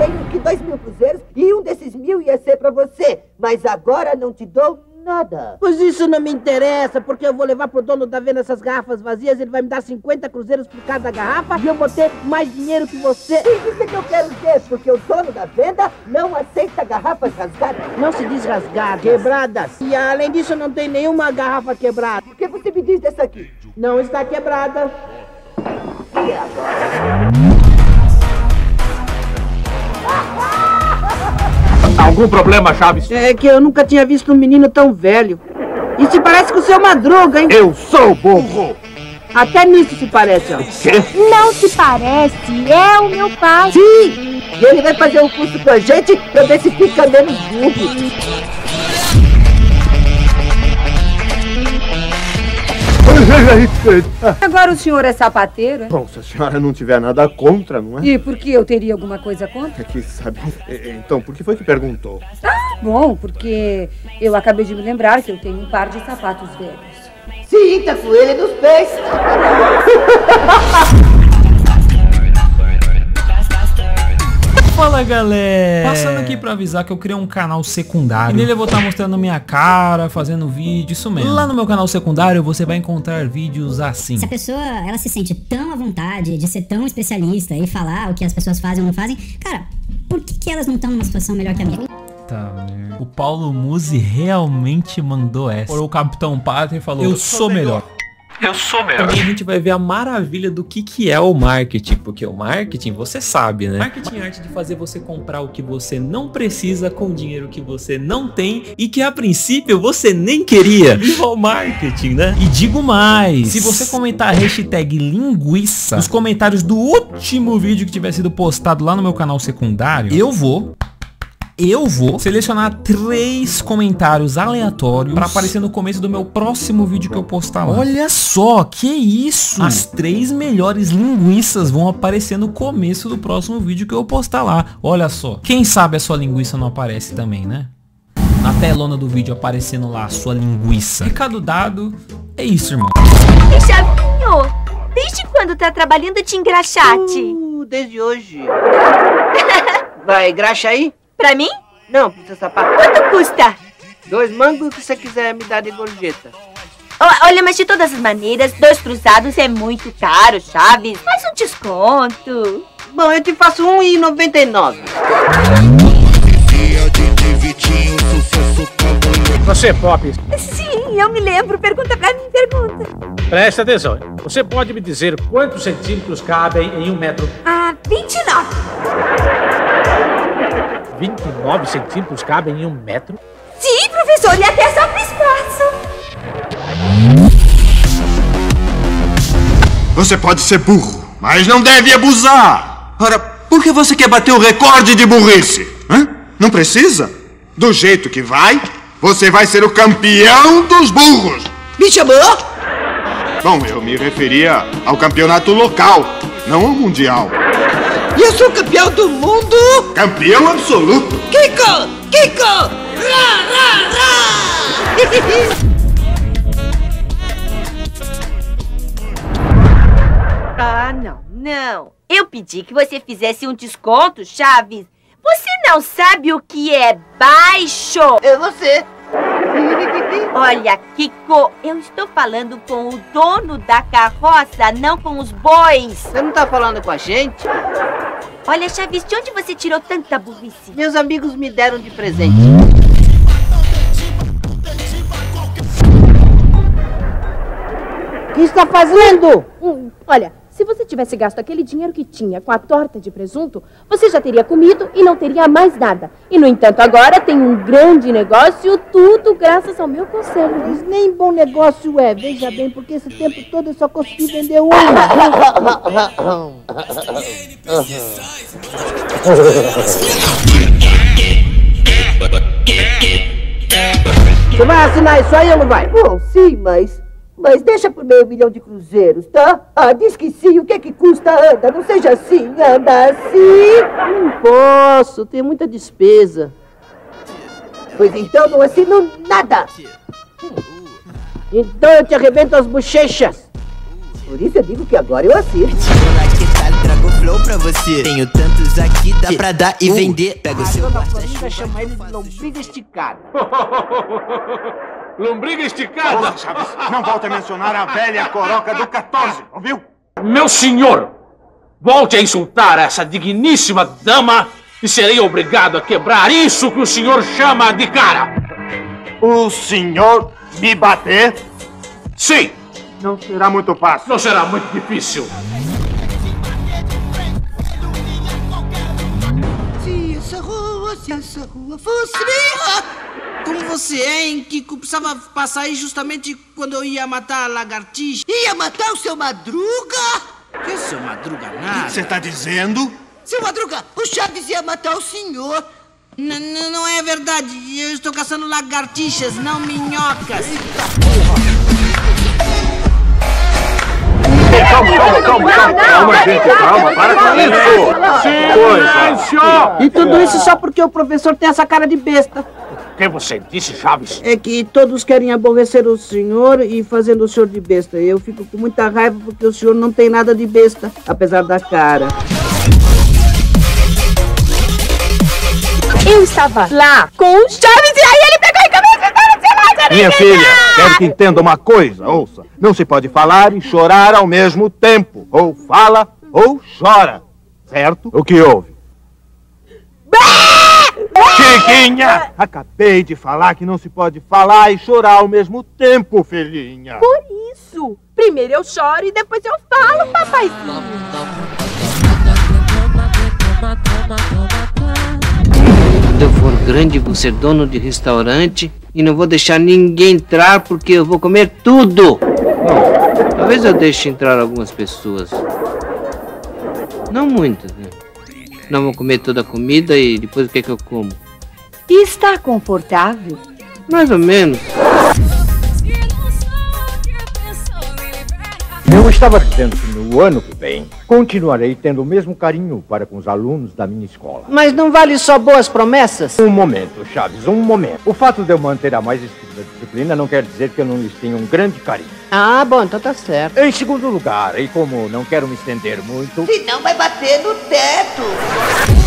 falei que dois mil cruzeiros e um desses mil ia ser pra você. Mas agora não te dou nada. Pois isso não me interessa, porque eu vou levar pro dono da venda essas garrafas vazias, ele vai me dar 50 cruzeiros por cada garrafa e eu vou ter mais dinheiro que você. Isso é que eu quero dizer, porque o dono da venda não aceita garrafas rasgadas. Não se diz rasgadas, quebradas. E além disso, não tem nenhuma garrafa quebrada. Por que você me diz dessa aqui? Não está quebrada. E agora? Algum problema, Chaves? É que eu nunca tinha visto um menino tão velho. E se parece com o seu Madruga, hein? Eu sou burro! Até nisso se parece, ó. Quê? Não se parece, é o meu pai. Sim! E ele vai fazer um curso com a gente pra ver se fica menos burro. Agora o senhor é sapateiro, é? Bom, se a senhora não tiver nada contra, não é? E por que eu teria alguma coisa contra? É que sabe. Então, por que foi que perguntou? Bom, porque eu acabei de me lembrar que eu tenho um par de sapatos velhos. Sim, tá com ele nos pés. Fala galera! Passando aqui pra avisar que eu criei um canal secundário. E nele eu vou estar mostrando minha cara, fazendo vídeo, isso mesmo. Lá no meu canal secundário você vai encontrar vídeos assim. Se a pessoa ela se sente tão à vontade de ser tão especialista e falar o que as pessoas fazem ou não fazem, cara, por que, que elas não estão numa situação melhor que a minha? Tá, merda. O Paulo Musi realmente mandou essa. O Capitão Pátria falou: Eu sou melhor. Eu sou melhor. Também a gente vai ver a maravilha do que, que é o marketing, porque o marketing, você sabe, né? Marketing é a arte de fazer você comprar o que você não precisa com o dinheiro que você não tem e que a princípio você nem queria. Viva o marketing, né? E digo mais, se você comentar a hashtag linguiça nos comentários do último vídeo que tiver sido postado lá no meu canal secundário, eu vou eu vou selecionar três comentários aleatórios para aparecer no começo do meu próximo vídeo que eu postar lá. Olha só, que isso! As três melhores linguiças vão aparecer no começo do próximo vídeo que eu postar lá. Olha só. Quem sabe a sua linguiça não aparece também, né? Na telona do vídeo aparecendo lá a sua linguiça. Recado dado. É isso, irmão. E Chavinho, desde quando tá trabalhando de engraxate? Uh, desde hoje. Vai, graxa aí? Pra mim? Não, pro seu sapato. Quanto custa? Dois mangos que você quiser me dar de gorjeta. Olha, mas de todas as maneiras, dois cruzados é muito caro, Chaves. Faz um desconto. Bom, eu te faço um e noventa e nove. Você, Pop, Sim, eu me lembro. Pergunta pra mim, pergunta. presta atenção. Você pode me dizer quantos centímetros cabem em um metro? Ah, 29. 29 centímetros cabem em um metro? Sim, professor, e até sobra espaço. Você pode ser burro, mas não deve abusar. Ora, por que você quer bater o recorde de burrice? Hã? Não precisa? Do jeito que vai, você vai ser o campeão dos burros. Me chamou? Bom, eu me referia ao campeonato local, não ao mundial. E eu sou campeão do mundo? Campeão absoluto. Kiko! Kiko! Ra, ra, ra! Ah, não, não. Eu pedi que você fizesse um desconto, Chaves. Você não sabe o que é baixo. É você. Olha, Kiko, eu estou falando com o dono da carroça, não com os bois. Você não tá falando com a gente? Olha, Chaves, de onde você tirou tanta burrice? Meus amigos me deram de presente. O que está fazendo? Hum, olha, se você tivesse gasto aquele dinheiro que tinha com a torta de presunto, você já teria comido e não teria mais nada. E, no entanto, agora tem um grande negócio, tudo graças ao meu conselho. Mas nem bom negócio é, veja bem, porque esse tempo todo eu só consegui vender um. Você vai assinar isso aí ou não vai? Bom, sim, mas... Mas deixa por meio milhão de cruzeiros, tá? Ah, diz que sim. O que é que custa? Anda, não seja assim. Anda assim. Não posso, tem muita despesa. Pois então não assino nada. Então eu te arrebento as bochechas. Por isso eu digo que agora eu? Trago flow pra você. Tenho tantos aqui, dá pra dar e vender. Pega o seu Dona guarda Florinda chama ele de lombriga esticada. Lombriga esticada! Porra, Chaves, não volte a mencionar a velha coroca do 14, ouviu? Meu senhor, volte a insultar essa digníssima dama e serei obrigado a quebrar isso que o senhor chama de cara. O senhor me bater? Sim, Não será muito fácil. não será muito difícil. Se essa rua, se essa rua fosse minha. Como você é, hein, Kiko? Precisava passar aí justamente quando eu ia matar a lagartixa. Ia matar o seu Madruga? Que seu madruga O que nada? você está dizendo? Seu Madruga, o Chaves ia matar o senhor. N- n- não é verdade. Eu estou caçando lagartixas, não minhocas. Calma, calma, calma, calma, calma, gente, calma, para com isso. Silêncio! E tudo isso só porque o professor tem essa cara de besta. O que você disse, Chaves? É que todos querem aborrecer o senhor e fazendo o senhor de besta. Eu fico com muita raiva porque o senhor não tem nada de besta, apesar da cara. Eu estava lá com o Chaves e aí ele pegou e começou a? Minha filha, quero que entenda uma coisa, ouça. Não se pode falar e chorar ao mesmo tempo. Ou fala ou chora. Certo? O que houve? Chiquinha! Acabei de falar que não se pode falar e chorar ao mesmo tempo, filhinha. Por isso. Primeiro eu choro e depois eu falo, papaizinho. Quando eu for grande, vou ser dono de restaurante e não vou deixar ninguém entrar porque eu vou comer tudo. Bom, talvez eu deixe entrar algumas pessoas. Não muitas, né? Não vou comer toda a comida e depois o que é que eu como? E está confortável? Mais ou menos. Estava dizendo que no ano que vem continuarei tendo o mesmo carinho para com os alunos da minha escola. Mas não vale só boas promessas? Um momento, Chaves, um momento. O fato de eu manter a mais estrita disciplina não quer dizer que eu não lhes tenha um grande carinho. Ah, bom, então tá certo. Em segundo lugar, e como não quero me estender muito, Senão vai bater no teto.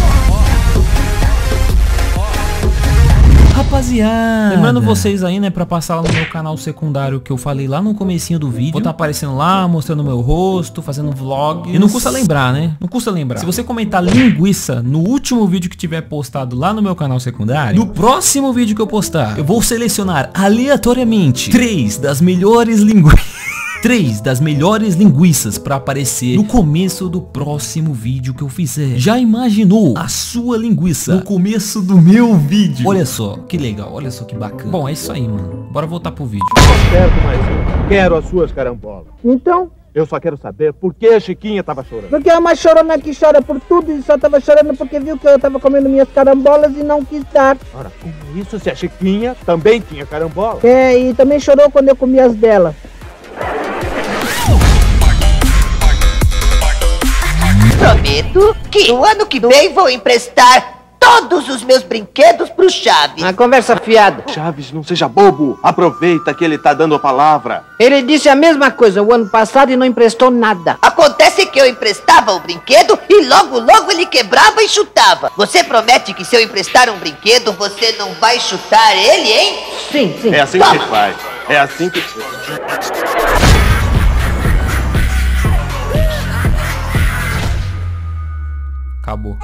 Rapaziada! Lembrando vocês aí, né, pra passar lá no meu canal secundário que eu falei lá no comecinho do vídeo. Vou estar aparecendo lá, mostrando meu rosto, fazendo vlog. E não custa lembrar, né? Não custa lembrar. Se você comentar linguiça no último vídeo que tiver postado lá no meu canal secundário, no próximo vídeo que eu postar, eu vou selecionar aleatoriamente três das melhores linguiças. Três das melhores linguiças pra aparecer no começo do próximo vídeo que eu fizer. Já imaginou a sua linguiça no começo do meu vídeo? Olha só, que legal, olha só que bacana. Bom, é isso aí, mano. Bora voltar pro vídeo. Certo, mas eu quero as suas carambolas. Então, Eu só quero saber por que a Chiquinha estava chorando. porque é uma chorona que chora por tudo e só tava chorando porque viu que eu tava comendo minhas carambolas e não quis dar. Ora, como isso se a Chiquinha também tinha carambola? É, e também chorou quando eu comi as dela. Prometo que no ano que vem vou emprestar todos os meus brinquedos pro Chaves. Uma conversa fiada. Chaves, não seja bobo. Aproveita que ele tá dando a palavra. Ele disse a mesma coisa o ano passado e não emprestou nada. Acontece que eu emprestava o brinquedo e logo, logo ele quebrava e chutava. Você promete que se eu emprestar um brinquedo, você não vai chutar ele, hein? Sim, sim. É assim que se faz. É assim que. Acabou.